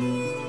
Música